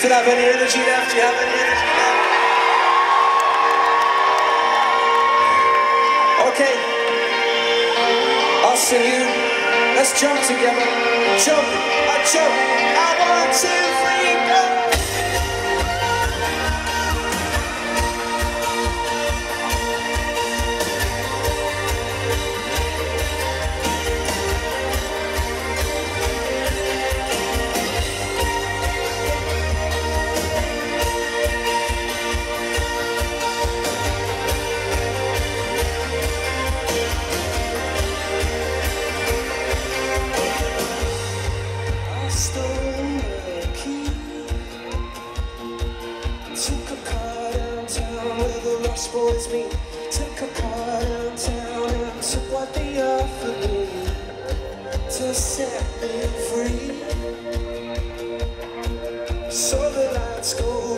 Still have any energy left? Do you have any energy left? Okay. I'll see you. Let's jump together. Jump, I jump. I one, two, three, Took a car downtown where the Lost Boys meet. Took a car downtown and took what they offered me to set me free. So the lights go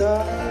wine